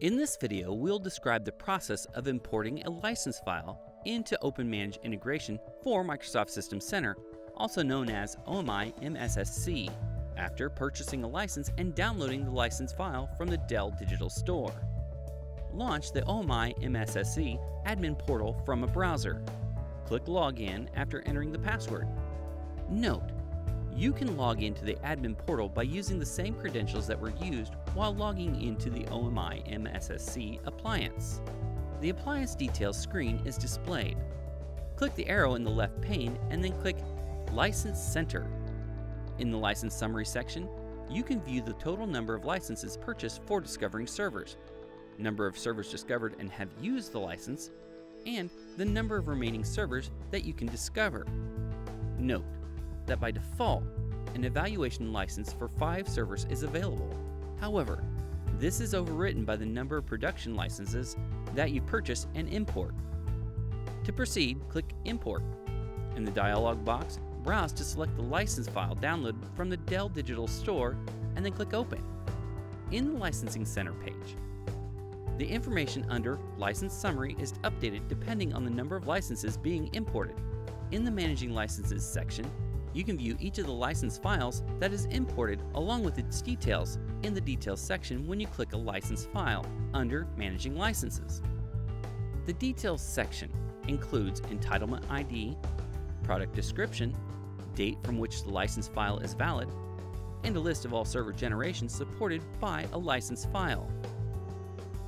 In this video, we'll describe the process of importing a license file into OpenManage integration for Microsoft System Center, also known as OMI MSSC, after purchasing a license and downloading the license file from the Dell Digital Store. Launch the OMI MSSC admin portal from a browser. Click Login after entering the password. Note, you can log into the admin portal by using the same credentials that were used while logging into the OMI MSSC appliance. The appliance details screen is displayed. Click the arrow in the left pane and then click License Center. In the License Summary section, you can view the total number of licenses purchased for discovering servers, number of servers discovered and have used the license, and the number of remaining servers that you can discover. Note that by default, an evaluation license for 5 servers is available. However, this is overwritten by the number of production licenses that you purchase and import. To proceed, click Import. In the dialog box, browse to select the license file downloaded from the Dell Digital Store and then click Open. In the Licensing Center page, the information under License Summary is updated depending on the number of licenses being imported. In the Managing Licenses section, you can view each of the license files that is imported along with its details in the Details section when you click a license file under Managing Licenses. The Details section includes Entitlement ID, Product Description, date from which the license file is valid, and a list of all server generations supported by a license file.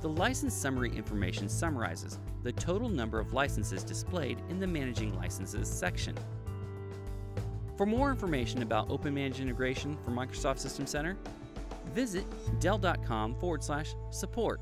The license summary information summarizes the total number of licenses displayed in the Managing Licenses section. For more information about OpenManage integration for Microsoft System Center, visit dell.com forward slash support.